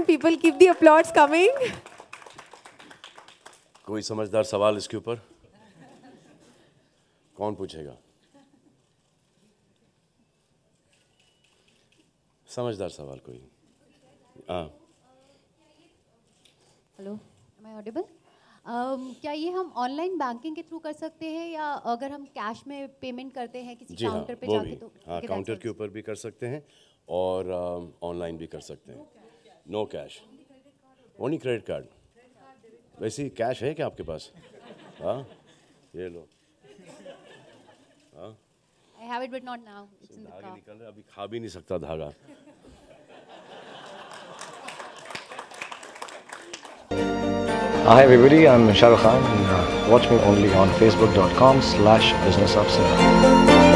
on, people, keep the applause coming. कोई समझदार सवाल इसके ऊपर? कौन पूछेगा? समझदार सवाल कोई? हाँ। हेलो एम आई ऑडिबल क्या ये हम ऑनलाइन बैंकिंग के थ्रू कर सकते हैं या अगर हम कैश में पेमेंट करते हैं किसी जी हाँ काउंटर पे जाके तो हाँ काउंटर के ऊपर भी कर सकते हैं और ऑनलाइन भी कर सकते हैं। No cash only credit card वैसे कैश है क्या आपके पास हाँ ये लो all. I have it but not now. It's in the car. निकल रहे अभी खा भी नहीं सकता धागा Hi everybody, I'm Shahrukh Khan and uh, watch me only on facebook.com slash business of cinema.